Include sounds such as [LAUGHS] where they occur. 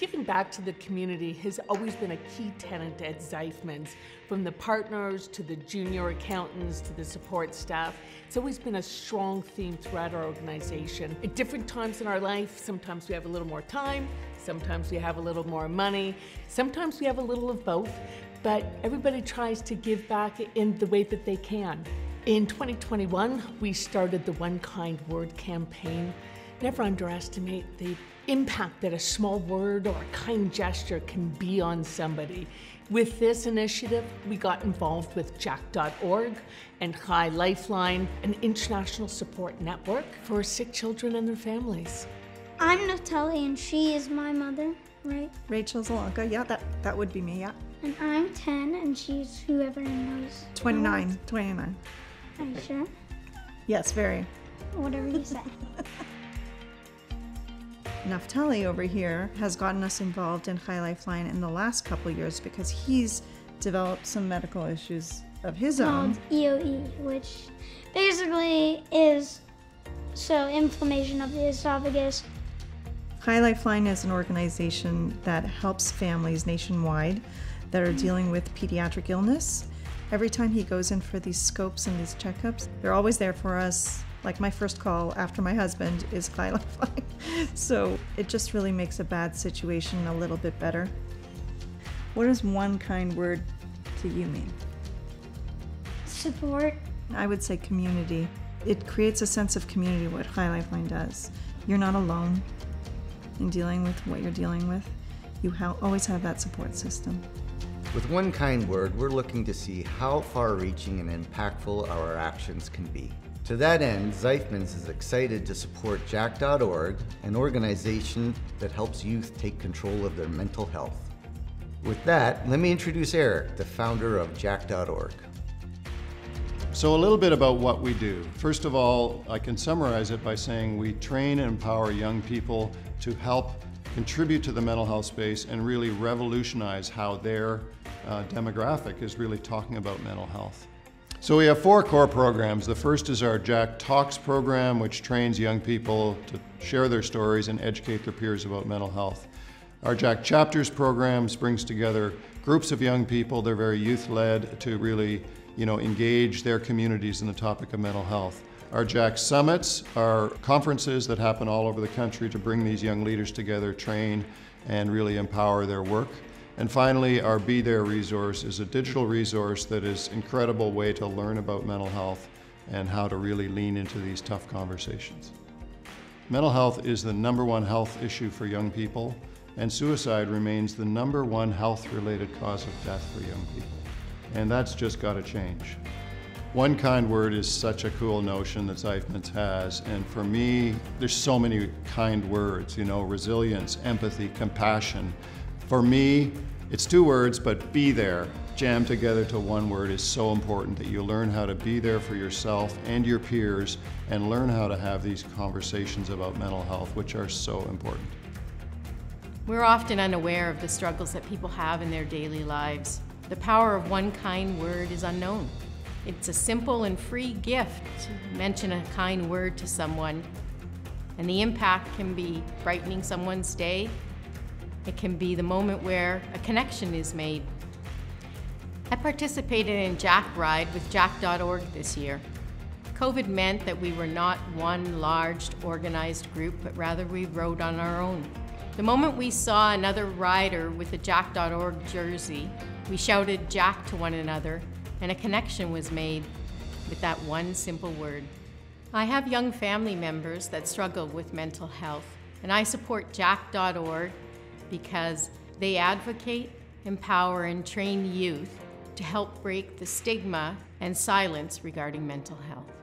Giving back to the community has always been a key tenant at Zeifman's. From the partners to the junior accountants to the support staff, it's always been a strong theme throughout our organization. At different times in our life, sometimes we have a little more time, sometimes we have a little more money, sometimes we have a little of both, but everybody tries to give back in the way that they can. In 2021, we started the One Kind Word campaign. Never underestimate the impact that a small word or a kind gesture can be on somebody. With this initiative, we got involved with Jack.org and Chai Lifeline, an international support network for sick children and their families. I'm Natalie and she is my mother, right? Rachel Zalanka, yeah, that, that would be me, yeah. And I'm 10 and she's whoever knows. 29, 29. Are you sure? Yes, very. Whatever you say. [LAUGHS] Naftali over here has gotten us involved in Chai Lifeline in the last couple years because he's developed some medical issues of his own. Called EOE, which basically is so inflammation of the esophagus. Chai Lifeline is an organization that helps families nationwide that are dealing with pediatric illness. Every time he goes in for these scopes and these checkups, they're always there for us. Like my first call after my husband is [LAUGHS] Chai Lifeline. so it just really makes a bad situation a little bit better. What does one kind word to you mean? Support. I would say community. It creates a sense of community, what Chai Lifeline does. You're not alone in dealing with what you're dealing with. You ha- always have that support system. With one kind word, we're looking to see how far reaching and impactful our actions can be. To that end, Zeifman's is excited to support Jack.org, an organization that helps youth take control of their mental health. With that, let me introduce Eric, the founder of Jack.org. So, a little bit about what we do. First of all, I can summarize it by saying we train and empower young people to help contribute to the mental health space and really revolutionize how their uh, demographic is really talking about mental health. So we have four core programs. The first is our Jack Talks program, which trains young people to share their stories and educate their peers about mental health. Our Jack Chapters programs brings together groups of young people, they're very youth-led, to really you know, engage their communities in the topic of mental health. Our Jack Summits are conferences that happen all over the country to bring these young leaders together, train, and really empower their work. And finally, our Be There resource is a digital resource that is an incredible way to learn about mental health and how to really lean into these tough conversations. Mental health is the number one health issue for young people, and suicide remains the number one health-related cause of death for young people. And that's just got to change. One kind word is such a cool notion that Zeifman's has, and for me, there's so many kind words, you know, resilience, empathy, compassion. For me, it's two words, but be there, jammed together to one word is so important that you learn how to be there for yourself and your peers and learn how to have these conversations about mental health, which are so important. We're often unaware of the struggles that people have in their daily lives. The power of one kind word is unknown. It's a simple and free gift to mention a kind word to someone, and the impact can be brightening someone's day. It can be the moment where a connection is made. I participated in Jack Ride with Jack.org this year. COVID meant that we were not one large organized group, but rather we rode on our own. The moment we saw another rider with a Jack.org jersey, we shouted Jack to one another and a connection was made with that one simple word. I have young family members that struggle with mental health, and I support jack.org because they advocate, empower, and train youth to help break the stigma and silence regarding mental health.